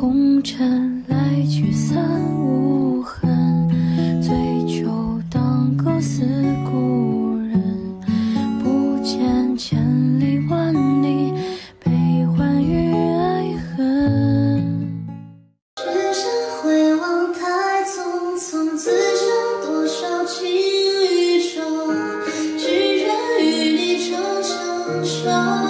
红尘来去散无痕醉酒当歌思故人不见千里万里悲欢与爱恨。只身回望太匆匆此生多少情与仇只愿与你长相守